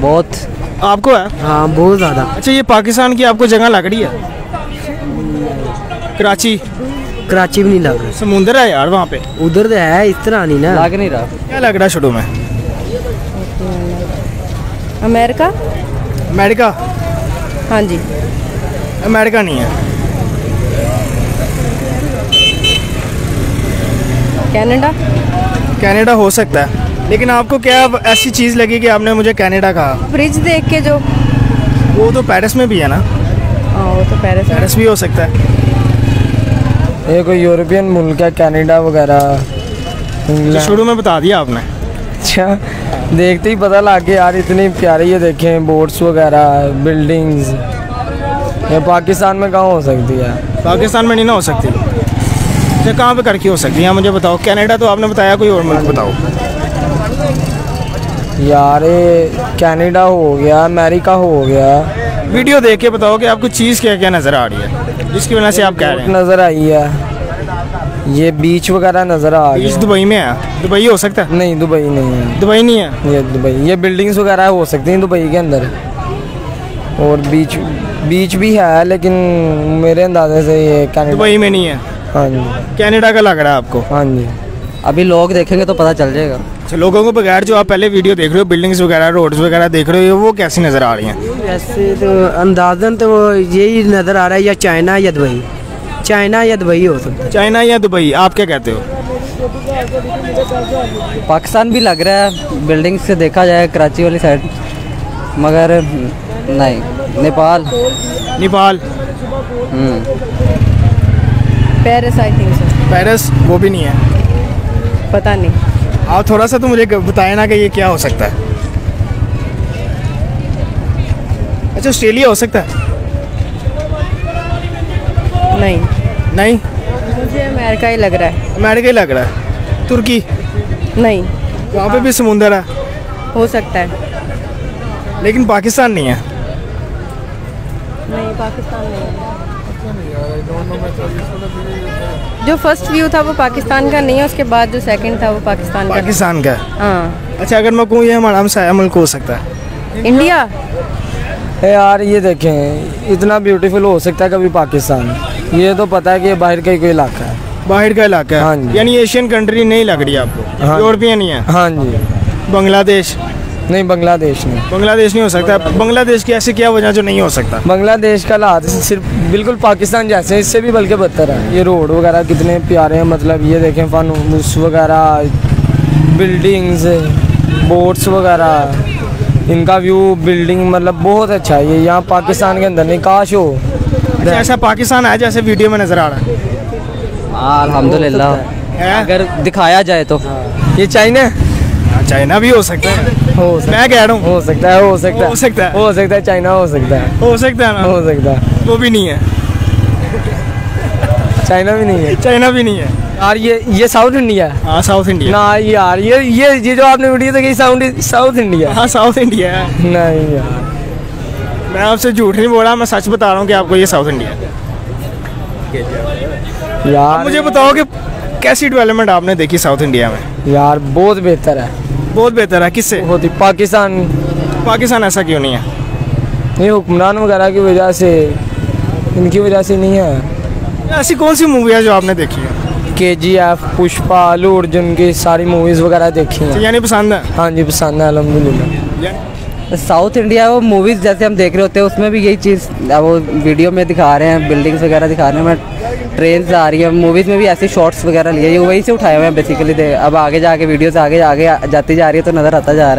बहुत। आपको है? हाँ बहुत ज़्यादा। अच्छा ये पाकिस्तान की आपको जगह लग रही है? कराची? कराची भी नहीं लग रहा। समुंदर है यार वहाँ पे। उधर तो है इस तरह नहीं ना। लग नहीं रहा। क्या लग रहा शुरू में? अमेरिका? अमेरिका? हाँ जी। अमेरिका नहीं है। कनाडा? कनाडा हो सकता है। लेकिन आपको क्या ऐसी चीज़ लगी कि आपने मुझे कनाडा कहा? ब्रिज देख के जो वो तो पेरिस में भी है ना? हाँ वो तो पेरिस पेरिस भी हो सकता है। ये कोई यूरोपियन मुल्क है कनाडा वगैरह तो शुरू में बता दिया आपने। अच्छा देखते ही पता लग गया यार इतनी प्यारी ये देखें बोट्स वगैरह बिल्डिंग्स। ये पाकिस्तान में कहाँ हो सकती है? पाकिस्तान में नहीं ना हो सकती। अच्छा कहाँ पे करके हो सकती है? मुझे बताओ। कनाडा तो आपने बताया कोई और मुल्क? बताओ। यार कनाडा हो गया अमेरिका हो गया। वीडियो देख के बताओ कि आपको चीज़ क्या क्या नज़र आ रही है। जिसकी वजह से आप कह रहे हैं। नज़र आई है। ये बीच वगैरह नज़र आ रही गया दुबई में है? दुबई हो सकता है? नहीं दुबई नहीं है। दुबई नहीं है? ये दुबई ये बिल्डिंग्स वगैरह हो सकती हैं दुबई के अंदर। और बीच बीच भी है लेकिन मेरे अंदाजे से ये कनाडा दुबई में नहीं है? हाँ जी। कनाडा का लग रहा है आपको? हाँ जी। अभी लोग देखेंगे तो पता चल जाएगा। अच्छा लोगों को बगैर जो आप पहले वीडियो देख रहे हो बिल्डिंग्स वगैरह रोड्स वगैरह देख रहे हो वो कैसी नज़र आ रही हैं? वैसे तो अंदाजन तो यही नज़र आ रहा है या चाइना या दुबई। चाइना या दुबई हो सकता है। चाइना या दुबई आप क्या कहते हो? पाकिस्तान भी लग रहा है बिल्डिंग से देखा जाए कराची वाली साइड मगर नहीं नेपाल। नेपाल। हम्म। पेरिस आई थिंक पेरिस वो भी नहीं है। पता नहीं। आप थोड़ा सा तो मुझे बताए ना कि ये क्या हो सकता है। अच्छा ऑस्ट्रेलिया हो सकता है। नहीं। नहीं? मुझे अमेरिका ही लग रहा है। अमेरिका ही लग रहा है। तुर्की? नहीं। वहाँ पे भी समुंदर है। हो सकता है। लेकिन पाकिस्तान नहीं है। नहीं पाकिस्तान नहीं। है। जो फ़र्स्ट व्यू था वो पाकिस्तान का नहीं है उसके बाद जो सेकंड था वो पाकिस्तान का। पाकिस्तान का? हाँ। अच्छा अगर मैं कहूँ ये हमारा हमसाया मुल्क हो सकता है। इंडिया? है यार ये देखें इतना ब्यूटीफुल हो सकता है कभी पाकिस्तान। ये तो पता है कि बाहर का ही कोई इलाका है। बाहर का इलाका हाँ? है जी। यानी एशियन कंट्री नहीं लग रही आपको? हाँ। यूरोपियन नहीं है? हाँ जी। बांग्लादेश? नहीं बांग्लादेश नहीं। बांग्लादेश नहीं हो सकता। बांग्लादेश की ऐसी क्या वजह जो नहीं हो सकता? बांग्लादेश का हालात सिर्फ़ बिल्कुल पाकिस्तान जैसे इससे भी बल्कि बदतर है। ये रोड वगैरह कितने प्यारे हैं मतलब ये देखें फानूस वगैरह बिल्डिंग्स बोट्स वगैरह। इनका व्यू बिल्डिंग मतलब बहुत अच्छा है। ये यहाँ पाकिस्तान के अंदर नहीं काश हो। अच्छा, ऐसा पाकिस्तान है जैसे वीडियो में नज़र आ रहा है? हाँ, अल्हम्दुलिल्लाह। है? अगर दिखाया जाए तो। ये चाइना चाइना भी हो सकता है। हो सकता मैं कह रहा हूँ। हो सकता है हो सकता है हो। सकता है। हो सकता है चाइना हो सकता है। हो सकता है ना? हो सकता है। वो भी नहीं है। चाइना भी नहीं है। चाइना भी नहीं है। यार ये ये साउथ इंडिया है। हाँ साउथ इंडिया ना यार ये ये ये जो आपने वीडियो देखी साउंड साउथ इंडिया हाँ। साउथ इंडिया है। नहीं यार। मैं आपसे झूठ नहीं बोला मैं सच बता रहा हूँ कि आपको ये साउथ इंडिया है। यार मुझे बताओ कि कैसी डेवलपमेंट आपने देखी साउथ इंडिया में? यार बहुत बेहतर है। बहुत बेहतर है किससे? बहुत ही पाकिस्तान। पाकिस्तान ऐसा क्यों नहीं है? ये हुक्मरान वगैरह की वजह से इनकी वजह से नहीं है। ऐसी कौन सी मूवी है जो आपने देखी है? के जी एफ़ पुष्पा अलू अर्जुन की सारी मूवीज़ वगैरह देखी हैं। यानी पसंद है? हाँ जी पसंद है अलहमदिल्ला साउथ इंडिया वो मूवीज़ जैसे हम देख रहे होते हैं, उसमें भी यही चीज़ वो वीडियो में दिखा रहे हैं बिल्डिंग्स वगैरह दिखा रहे हैं ट्रेन आ रही है मूवीज़ में भी ऐसे शॉर्ट्स वगैरह लिए वहीं से उठाए हुए हैं बेसिकली अब आगे जाके वीडियोज़ आगे आगे जाती जा रही है तो नज़र आता जा रहा है।